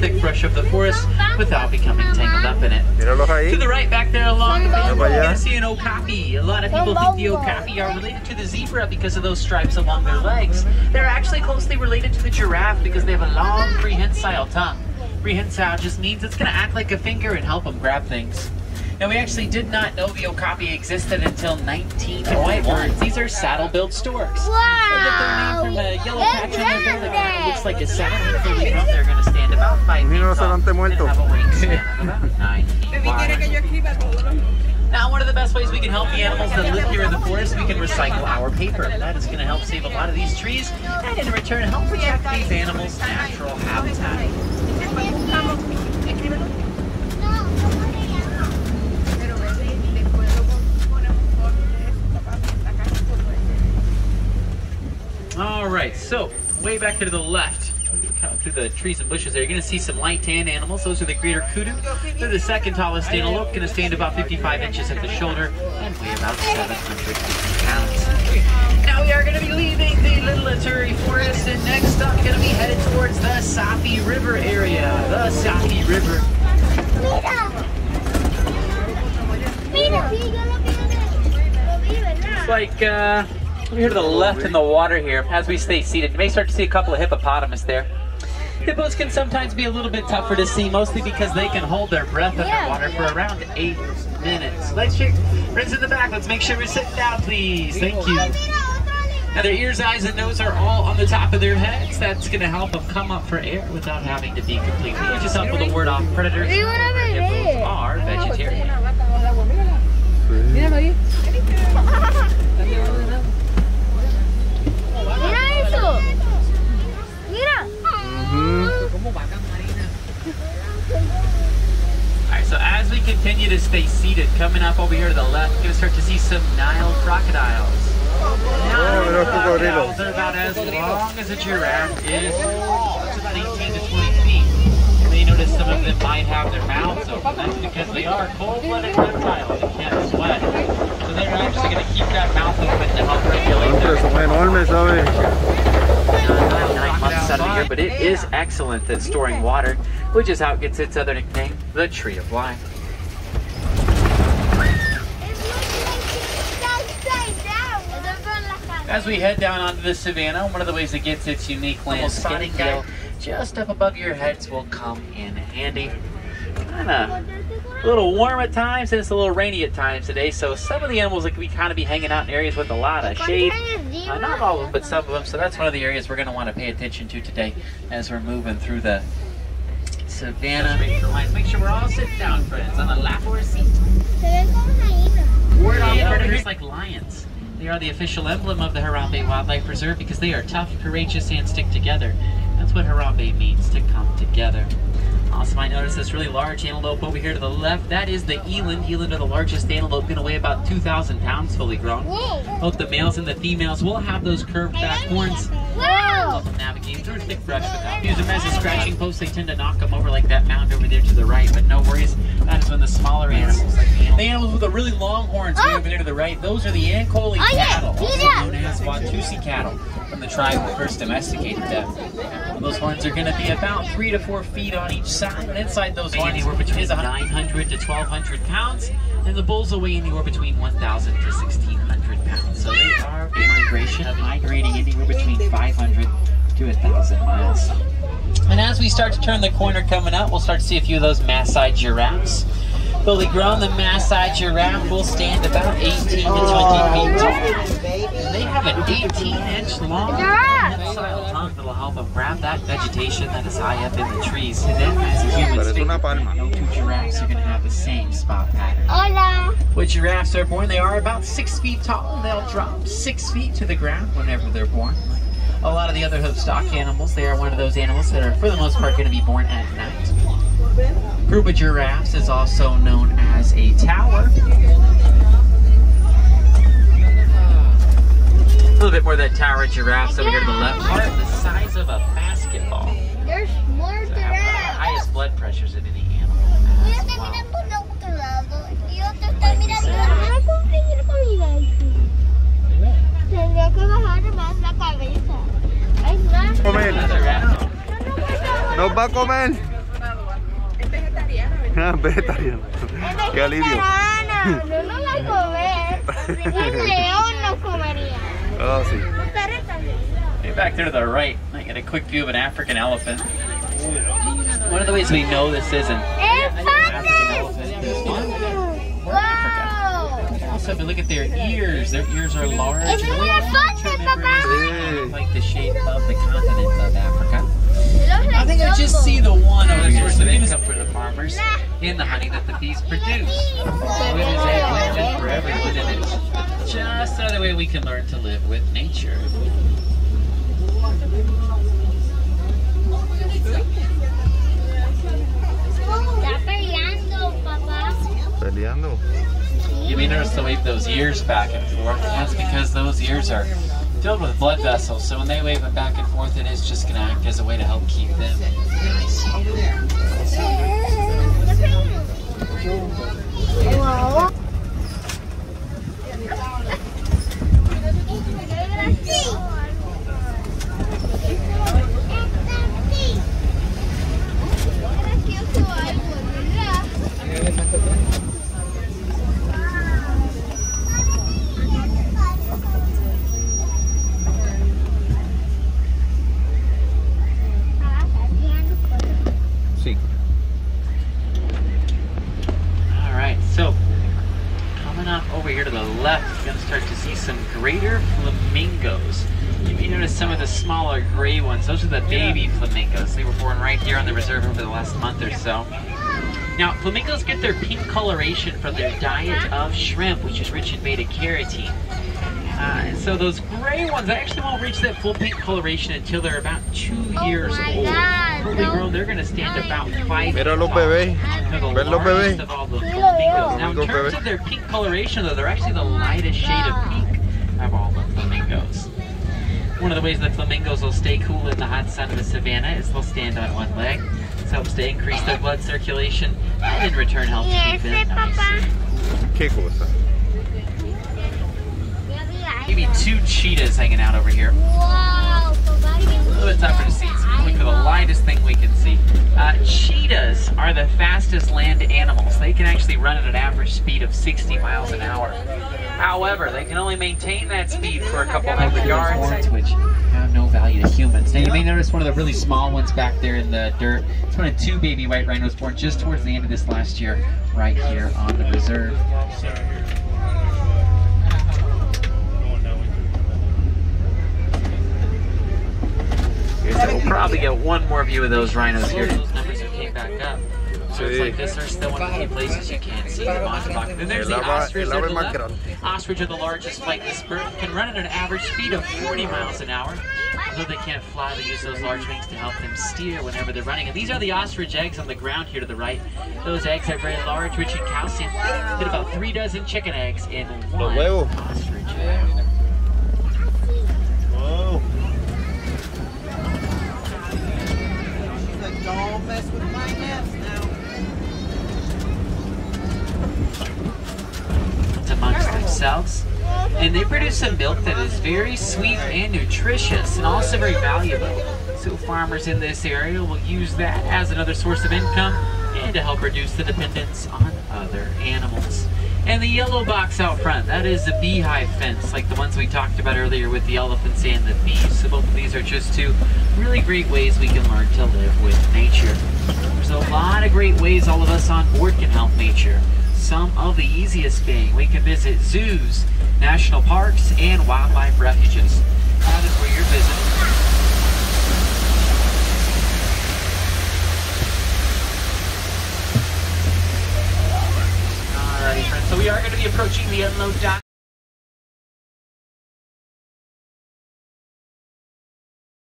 thick brush of the forest without becoming tangled up in it. To the right back there along the Mira bank, para you're allá. gonna see an okapi. A lot of people think the okapi are related to the zebra because of those stripes along their legs. They're actually closely related to the giraffe because they have a long prehensile tongue. Prehensile just means it's gonna act like a finger and help them grab things. Now we actually did not know the okapi existed until 1921. These are saddle-billed storks. Wow! They get their name from a yellow patch on their belly that looks like a saddle. So we know they're gonna stand about five feet Mira, tall rinoceronte muerto. have a wingspan of about nine feet wide. Now, one of the best ways we can help the animals that live here in the forest, we can recycle our paper. That is going to help save a lot of these trees, and in return, help protect these animals' natural habitat. All right, so way back to the left, cut through the trees and bushes there, you're going to see some light tan animals. Those are the greater kudu. They're the second tallest antelope, going to stand about 55 inches at the shoulder and weigh about 750 pounds. Now we are going to be leaving the Little Ituri Forest, and next up, going to be headed towards the Safi River area. The Safi River. Mira. Mira, sí, yo lo vi, lo vi, ¿verdad? It's like uh, over here to the left in the water here, as we stay seated. You may start to see a couple of hippopotamus there. Hippos can sometimes be a little bit tougher to see, mostly because they can hold their breath underwater for around eight minutes. Let's check. Friends in the back, let's make sure we're sitting down, please. Thank you. Mira, otro animal. Now their ears, eyes, and nose are all on the top of their heads. That's going to help them come up for air without having to be completely. We just help with the word off predators. Hay una bebé. Hippos are vegetarian. Mira eso. Mira. Alright, so as we continue to stay seated, coming up over here to the left, you're going to start to see some Nile crocodiles. Nile mira los cocodrilos. crocodiles are about as long as a giraffe is tall. It's about 18 to 20 feet. And you notice some of them might have their mouths open. That's because they are cold-blooded reptiles They can't sweat. So they're actually going to keep that mouth open to help regulate their Hombre, son enormes, ¿sabes? nine months out of but it is excellent at storing water, which is how it gets its other nickname, the tree of life. As we head down onto the savannah, one of the ways it gets its unique landscape feel just up above your heads will come in handy. Kinda a little warm at times and it's a little rainy at times today, so some of the animals that be kind of be hanging out in areas with a lot of shade. Uh, not all of them, but some of them. So that's one of the areas we're going to want to pay attention to today as we're moving through the savannah. Make sure we're all sitting down, friends, on a lap or a seat. Word on predators like lions. They are the official emblem of the Harambe Wildlife Preserve because they are tough, courageous, and stick together. That's what Harambe means, to come together. Also, I notice this really large antelope over here to the left. That is the eland. Eland are the largest antelope, going to weigh about 2,000 pounds fully grown. Both the males and the females will have those curved back horns. Help them navigate through thick brush without. Use them as a scratching post. They tend to knock them over like that mound over there to the right, but no worries. That is when the smaller animals, like the, the animals with the really long horns way over there to the right, those are the Ankole Oh, yeah. cattle, also Yeah. known as Watusi cattle, from the tribe that first domesticated them. Those horns are going to be about three to four feet on each side, and inside those horns anywhere between 900 to 1,200 pounds, and the bulls will weigh anywhere between 1,000 to 1,600 pounds. So they are a migration of migrating anywhere between 500 to 1,000 miles. And as we start to turn the corner coming up, we'll start to see a few of those Maasai giraffes. Fully grown, the Maasai giraffe will stand about 18 to 20 feet tall. They have an 18 inch long prehensile tongue that'll help them grab that vegetation that is high up in the trees. And then as a human Parece una no two giraffes are going to have the same spot pattern. Hola. When giraffes are born, they are about six feet tall and they'll drop six feet to the ground whenever they're born. A lot of the other hoofstock animals, they are one of those animals that are, for the most part, going to be born at night. Group of giraffes is also known as a tower. A little bit more of that tower of giraffes over here to the left are the size of a basketball. There's more So have the giraffes. highest blood pressures in any animal Mira, as te well. miran por el otro lado y otro está mirando. Ay, ¿cómo seguir comida así? Tendría que bajar más la cabeza. Ay, no. Comer. Another animal. Nos va a comer. Ah, vegetariano. Qué alivio. Ana, no nos va comer. Un león nos comería. Ah, sí. Hey, back there to the right, I get a quick view of an African elephant. One of the ways we know this isn't African ¡Elefantes! elephant is one. ¡Wow! Also, if you look at their ears, their ears are large. ¡Es un elefante, papá! Sí. Like the shape of the continent of Africa. Los I think I just see the one over here. source of income for the farmers in the honey that the bees produce. So it is a win-win for everyone, and it's just another way we can learn to live with nature. Peleando, You may notice the wave those ears back and forth. That's because those ears are filled with blood vessels. So when they wave them back and forth, it is just going to act as a way to help keep them nice. Wow. Sí. All right, so coming up over here to the left, you're gonna start to see some greater flamingos. If you may notice some of the smaller gray ones. Those are the baby flamingos. They were born right here on the reserve over the last month or so. Now, flamingos get their pink coloration from their diet of shrimp, which is rich in beta carotene. Uh, and so those gray ones actually won't reach that full pink coloration until they're about two Oh years my old. God, Fully no. grown, they're going to stand about five. Mira feet los tall. bebés. They're the Ven los largest bebés. of all the flamingos. Now, in terms of their pink coloration, though, they're actually the lightest shade of pink of all the flamingos. One of the ways that flamingos will stay cool in the hot sun of the savannah is they'll stand on one leg. This helps to increase their blood circulation and in return helps ¿Y keep ese, them nice. papá? ¿Qué cosa? Maybe two cheetahs hanging out over here. Wow. A little bit tougher to see. So we'll look for the lightest thing we can see. Uh, cheetahs are the fastest land animals. They can actually run at an average speed of 60 miles an hour. However, they can only maintain that speed for a couple hundred yards, which have no value to humans. Now, you may notice one of the really small ones back there in the dirt. It's one of two baby white rhinos born just towards the end of this last year, right here on the reserve. Probably get one more view of those rhinos here. Those numbers that came back up. So it's like this are still one of the few places you can see them on the Then there's the ostrich el at the más left. grande. Ostrich are the largest flightless bird. Can run at an average speed of 40 miles an hour. Although they can't fly, they use those large wings to help them steer whenever they're running. And these are the ostrich eggs on the ground here to the right. Those eggs are very large, rich in calcium. Fit about three dozen chicken eggs in one ostrich egg. Mess with my now. amongst themselves. And they produce some milk that is very sweet and nutritious and also very valuable. So farmers in this area will use that as another source of income and to help reduce the dependence on other animals. And the yellow box out front, that is a beehive fence, like the ones we talked about earlier with the elephants and the bees. So both of these are just two really great ways we can learn to live with nature. There's a lot of great ways all of us on board can help nature. Some of the easiest being we can visit zoos, national parks, and wildlife refuges. That is where your visit. Alrighty, friends. So we